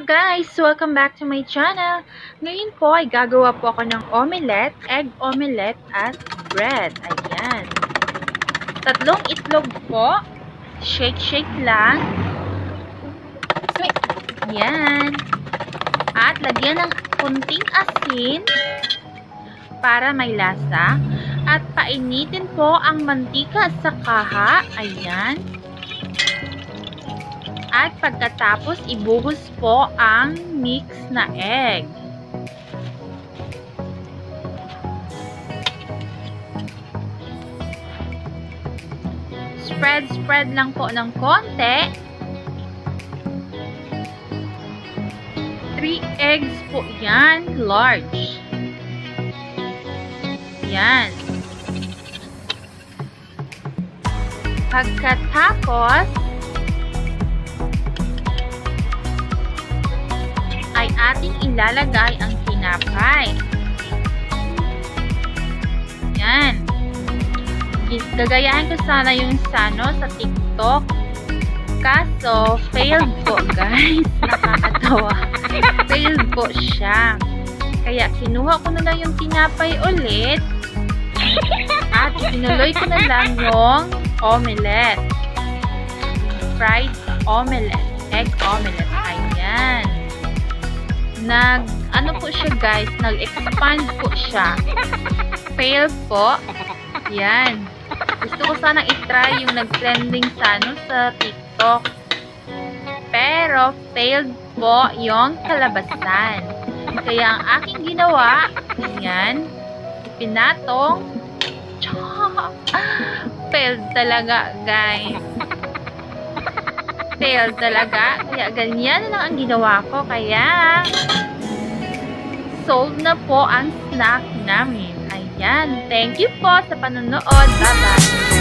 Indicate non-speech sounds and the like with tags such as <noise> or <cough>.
Guys! Welcome back to my channel. Ngayon po ay gagawa po ako ng omelette, egg omelette at bread. Ayan. Tatlong itlog po. Shake-shake lang. Ayan. At lagyan ng kunting asin para may lasa. At painitin po ang mantika sa kaha. Ayan. At pagkatapos, ibuhos po ang mix na egg. Spread, spread lang po ng konti. 3 eggs po yan, large. Yan. Pagkatapos, ating ilalagay ang tinapay. Yan. Gagayahin ko sana yung sano sa TikTok. Kaso, failed po <laughs> guys. Nakakatawa. failed po siya. Kaya kinuha ko na lang yung tinapay ulit. At sinuloy ko na lang yung omelette. Fried omelette. Egg omelette. Ayan nag, ano po siya guys, nag-expand po siya. Fail po. Yan. Gusto ko sanang itry yung nag-trending sa, sa TikTok. Pero, failed po yung kalabasan. Kaya ang aking ginawa, yan, pinatong, failed talaga, guys fail talaga. Kaya ganyan lang ang ginawa ko. Kaya sold na po ang snack namin. Ayan. Thank you po sa panonood. Bye-bye.